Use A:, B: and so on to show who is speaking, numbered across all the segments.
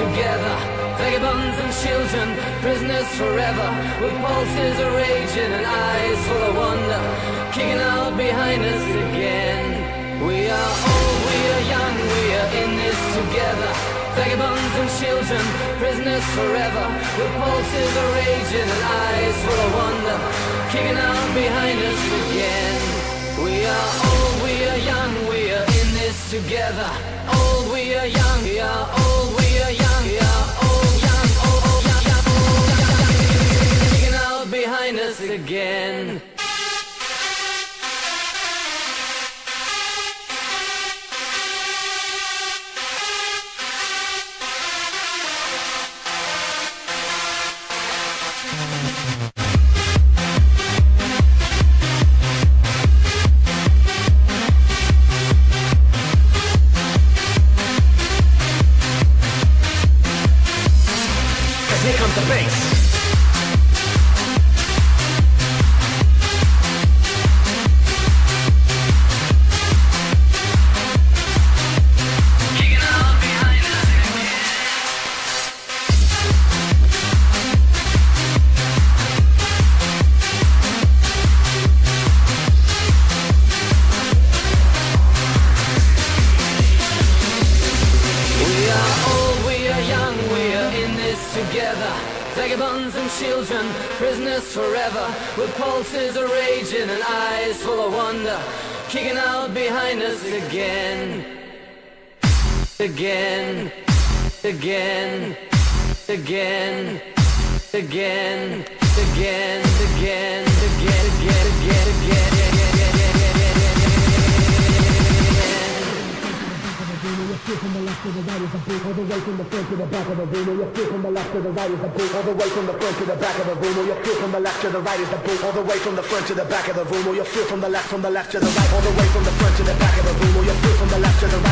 A: together. Vagabonds and children, prisoners forever, with pulses raging and eyes full of wonder, kicking out behind us again. We are old, we are young, we are in this together. Vagabonds and children, prisoners forever, with pulses raging and eyes full of wonder, kicking out behind us again. We are old, we are young, we are in this together. Old, we are young, we are old,
B: comes the bass.
A: Vagabonds and children, prisoners forever, with pulses a raging and eyes full of wonder, kicking out behind us again. Again, again, again, again, again, again, again,
C: You're from the left to the right is a boot, all the way from the front to the back of the room. Or you're from the left to the right is a boot, all the way from the front to the back of the room. You're from the left to the right is a boot, all the way from the front to the back of the room. You're from the left, from the left to the right, all the way from the front to the back of the room. Or you're from the left to the right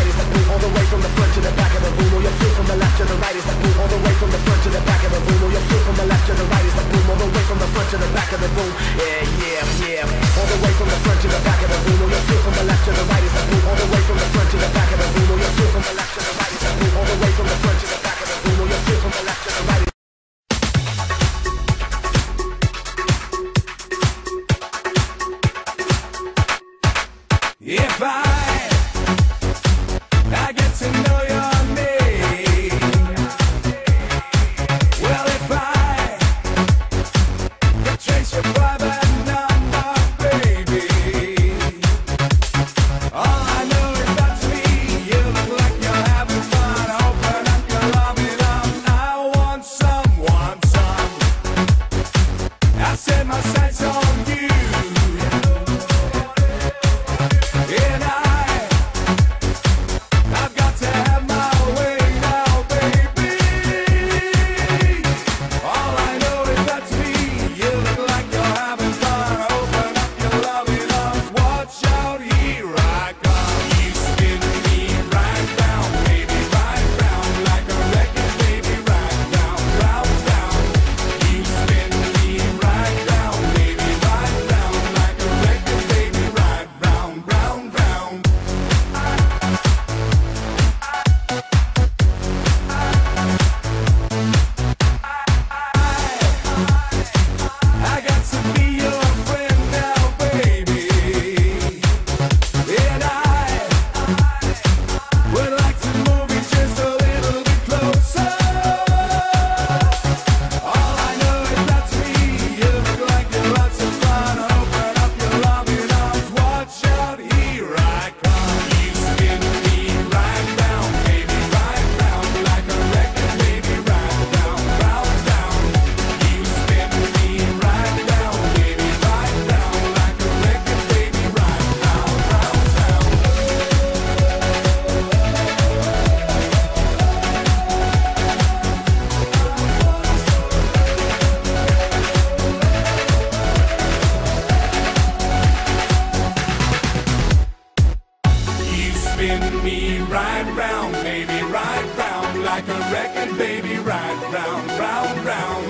D: like a record, baby, right round, round, round.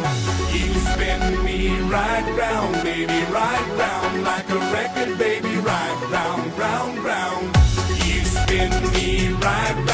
D: You spin me right round, baby, right round like a record, baby, right round, round, round. You spin me right